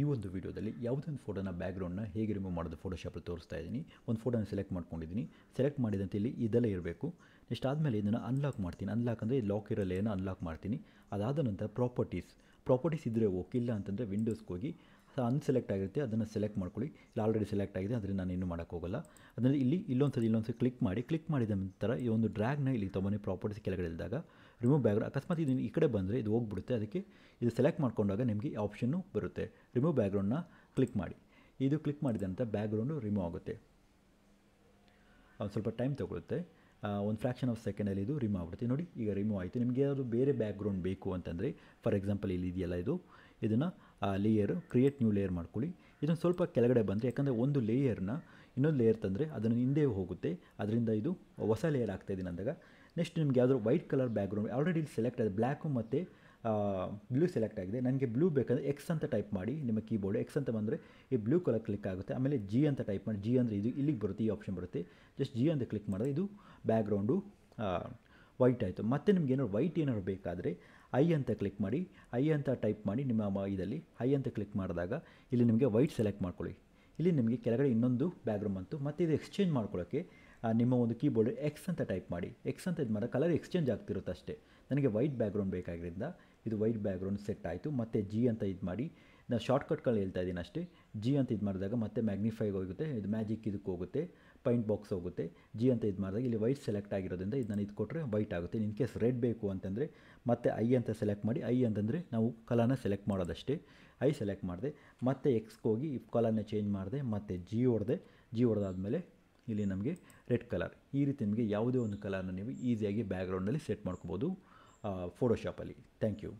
ಈ ಒಂದು ವಿಡಿಯೋದಲ್ಲಿ ಯಾವುದೇ ಒಂದು ಫೋಟೋನ ಬ್ಯಾಕ್ಗ್ರೌಂಡ್ನ ಹೇಗೆ ರಿಮೂವ್ ಮಾಡೋದು ಫೋಟೋಶಾಪಲ್ಲಿ ತೋರಿಸ್ತಾ ಇದ್ದೀನಿ. ಒಂದು ಫೋಟೋನ ಸೆಲೆಕ್ಟ್ ಮಾಡ್ಕೊಂಡಿದ್ದೀನಿ. ಸೆಲೆಕ್ಟ್ ಮಾಡಿದಂತೆ ಇಲ್ಲಿ ಇದೆಲ್ಲ ಇರಬೇಕು. ನೆಕ್ಸ್ಟ್ ಆದಮೇಲೆ ಇದನ್ನು ಅನ್ಲಾಕ್ ಮಾಡ್ತೀನಿ. ಅನ್ಲಾಕ್ ಅಂದರೆ ಲಾಕ್ ಇರೋ ಲೇನ ಅನ್ಲಾಕ್ ಮಾಡ್ತೀನಿ. ಅದಾದ ನಂತರ ಪ್ರಾಪರ್ಟೀಸ್ ಪ್ರಾಪರ್ಟೀಸ್ ಇದ್ದರೆ ಓಕೆ ಇಲ್ಲ ಅಂತಂದರೆ ವಿಂಡೋಸ್ಗೆ ಹೋಗಿ ಅನ್ಸೆಲೆಕ್ಟ್ ಆಗಿರುತ್ತೆ. ಅದನ್ನು ಸೆಲೆಕ್ಟ್ ಮಾಡ್ಕೊಳ್ಳಿ. ಇಲ್ಲಿ ಆಲ್ರೆಡಿ ಸೆಲೆಕ್ಟ್ ಆಗಿದೆ. ಅದರಿಂದ ನಾನು ಇನ್ನೂ ಮಾಡೋಕ್ಕೋಗಲ್ಲ ಅದರಲ್ಲಿ ಇಲ್ಲಿ ಇಲ್ಲೊಂದು ಸಲ ಇಲ್ಲೊಂದು ಕ್ಲಿಕ್ ಮಾಡಿ. ಕ್ಲಿಕ್ ಮಾಡಿದ ನಂತರ ಈ ಒಂದು ಡ್ರ್ಯಾಗ್ನ ಇಲ್ಲಿ ತೊಗೊಂಡು ಪ್ರಾಪರ್ಟೀಸ್ ಕೆಳಗಡೆ ಇದ್ದಾಗ. ರಿಮೂವ್ ಬ್ಯಾಗ್ರೌಂಡ್ ಅಕಸ್ಮಾತ್ ಇದು ಈ ಕಡೆ ಬಂದರೆ ಇದು ಹೋಗ್ಬಿಡುತ್ತೆ. ಅದಕ್ಕೆ ಇದು ಸೆಲೆಕ್ಟ್ ಮಾಡ್ಕೊಂಡಾಗ ನಿಮಗೆ ಆಪ್ಷನ್ನು ಬರುತ್ತೆ. ರಿಮೂವ್ ಬ್ಯಾಗ್ರೌಂಡ್ನ ಕ್ಲಿಕ್ ಮಾಡಿ. ಇದು ಕ್ಲಿಕ್ ಮಾಡಿದಂಥ ನಂತರ ಬ್ಯಾಕ್ಗ್ರೌಂಡು ರಿಮೂವ್ ಆಗುತ್ತೆ. ಒಂದು ಸ್ವಲ್ಪ ಟೈಮ್ ತೊಗೊಳುತ್ತೆ. ಒಂದು ಫ್ರ್ಯಾಕ್ಷನ್ ಆಫ್ ಸೆಕೆಂಡಲ್ಲಿ ಇದು ರಿಮೂವ್ ಆಗುತ್ತೆ ನೋಡಿ, ಈಗ ರಿಮೂವ್ ಆಯಿತು. ನಿಮಗೆ ಯಾವುದು ಬೇರೆ ಬ್ಯಾಕ್ಗ್ರೌಂಡ್ ಬೇಕು ಅಂತಂದರೆ ಫಾರ್ ಎಕ್ಸಾಂಪಲ್ ಇಲ್ಲಿ ಇದೆಯಲ್ಲ ಇದು. ಇದನ್ನು ಲೇಯರ್ ಕ್ರಿಯೇಟ್ ನ್ಯೂ ಲೇಯರ್ ಮಾಡ್ಕೊಳ್ಳಿ. ಇದನ್ನು ಸ್ವಲ್ಪ ಕೆಳಗಡೆ ಬಂದರೆ, ಯಾಕಂದರೆ ಒಂದು ಲೇಯರ್ನ ಇನ್ನೊಂದು ಲೇಯರ್ ತಂದರೆ ಅದನ್ನು ಹಿಂದೆ ಹೋಗುತ್ತೆ. ಅದರಿಂದ ಇದು ಹೊಸ ಲೇಯರ್ ಆಗ್ತಾ ಇದ್ದೀನಿ ಅಂದಾಗ ನೆಕ್ಸ್ಟ್ ನಿಮ್ಗೆ ಯಾವುದಾದ್ರು ವೈಟ್ ಕಲರ್ ಬ್ಯಾಕ್ಗ್ರೌಂಡ್ ಆಲ್ರೆಡಿ ಇಲ್ಲಿ ಸೆಲೆಕ್ಟ್ ಆಗಿದೆ. ಬ್ಲ್ಯಾಕು ಮತ್ತು ಬ್ಲೂ ಸೆಲೆಕ್ಟ್ ಆಗಿದೆ. ನನಗೆ ಬ್ಲೂ ಬೇಕಂದರೆ ಎಕ್ಸ್ ಅಂತ ಟೈಪ್ ಮಾಡಿ, ನಿಮ್ಮ ಕೀಬೋರ್ಡ್ ಎಕ್ಸ್ ಅಂತ ಬಂದರೆ ಈ ಬ್ಲೂ ಕಲರ್ ಕ್ಲಿಕ್ ಆಗುತ್ತೆ. ಆಮೇಲೆ ಜಿ ಅಂತ ಟೈಪ್ ಮಾಡಿ. ಜಿ ಅಂದರೆ ಇದು ಇಲ್ಲಿಗೆ ಬರುತ್ತೆ, ಈ ಆಪ್ಷನ್ ಬರುತ್ತೆ. ಜಸ್ಟ್ ಜಿ ಅಂತ ಕ್ಲಿಕ್ ಮಾಡಿದ್ರೆ ಇದು ಬ್ಯಾಕ್ಗ್ರೌಂಡು ವೈಟ್ ಆಯಿತು. ಮತ್ತು ನಿಮ್ಗೆ ಏನಾದ್ರು ವೈಟ್ ಏನಾದ್ರು ಬೇಕಾದರೆ ಐ ಅಂತ ಕ್ಲಿಕ್ ಮಾಡಿ, ಐ ಅಂತ ಟೈಪ್ ಮಾಡಿ ನಿಮ್ಮ ಇದರಲ್ಲಿ ಐ ಅಂತ ಕ್ಲಿಕ್ ಮಾಡಿದಾಗ ಇಲ್ಲಿ ನಿಮಗೆ ವೈಟ್ ಸೆಲೆಕ್ಟ್ ಮಾಡ್ಕೊಳ್ಳಿ. ಇಲ್ಲಿ ನಿಮಗೆ ಕೆಳಗಡೆ ಇನ್ನೊಂದು ಬ್ಯಾಗ್ರೌಂಡ್ ಬಂತು. ಮತ್ತು ಇದು ಎಕ್ಸ್ಚೇಂಜ್ ಮಾಡ್ಕೊಳ್ಳೋಕ್ಕೆ ನಿಮ್ಮ ಒಂದು ಕೀಬೋರ್ಡ್ ಎಕ್ಸ್ ಅಂತ ಟೈಪ್ ಮಾಡಿ. ಎಕ್ಸ್ ಅಂತ ಇದು ಮಾಡಿದ್ರೆ ಕಲರ್ ಎಕ್ಸ್ಚೇಂಜ್ ಆಗ್ತಿರುತ್ತೆ ಅಷ್ಟೇ ನನಗೆ ವೈಟ್ ಬ್ಯಾಗ್ರೌಂಡ್ ಬೇಕಾಗಿರಿಂದ ಇದು ವೈಟ್ ಬ್ಯಾಗ್ರೌಂಡ್ ಸೆಟ್ ಆಯಿತು. ಮತ್ತು ಜಿ ಅಂತ ಇದು ಮಾಡಿ ನಾನು ಶಾರ್ಟ್ಕಟ್ಗಳು ಹೇಳ್ತಾ ಇದ್ದೀನಿ ಅಷ್ಟೇ. ಜಿ ಅಂತ ಇದು ಮಾಡಿದಾಗ ಮತ್ತೆ ಮ್ಯಾಗ್ನಿಫೈಗೆ ಹೋಗುತ್ತೆ, ಇದು ಮ್ಯಾಜಿಕ್ ಇದಕ್ಕೆ ಹೋಗುತ್ತೆ ಪೈಂಟ್ ಬಾಕ್ಸ್ ಹೋಗುತ್ತೆ. ಜಿ ಅಂತ ಇದು ಮಾಡಿದಾಗ ಇಲ್ಲಿ ವೈಟ್ ಸೆಲೆಕ್ಟ್ ಆಗಿರೋದ್ರಿಂದ ನಾನು ಇದು ಕೊಟ್ಟರೆ ವೈಟ್ ಆಗುತ್ತೆ. ಇನ್ ಕೇಸ್ ರೆಡ್ ಬೇಕು ಅಂತಂದರೆ ಮತ್ತೆ ಐ ಅಂತ ಸೆಲೆಕ್ಟ್ ಮಾಡಿ ಐ ಅಂತಂದರೆ ನಾವು ಕಲರ್ನ ಸೆಲೆಕ್ಟ್ ಮಾಡೋದಷ್ಟೇ. ಐ ಸೆಲೆಕ್ಟ್ ಮಾಡಿದೆ, ಮತ್ತೆ ಎಕ್ಸ್ಗೆ ಹೋಗಿ ಕಲರ್ನ ಚೇಂಜ್ ಮಾಡಿದೆ, ಮತ್ತು ಜಿ ಹೊಡೆದೆ. ಜಿ ಹೊಡೆದಾದ್ಮೇಲೆ ಇಲ್ಲಿ ನಮಗೆ ರೆಡ್ ಕಲರ್ ಈ ರೀತಿ ನಿಮಗೆ ಯಾವುದೇ ಒಂದು ಕಲರ್ನ ನೀವು ಈಸಿಯಾಗಿ ಬ್ಯಾಕ್ಗ್ರೌಂಡಲ್ಲಿ ಸೆಟ್ ಮಾಡ್ಕೋಬೋದು ಫೋಟೋಶಾಪಲ್ಲಿ ಥ್ಯಾಂಕ್ ಯು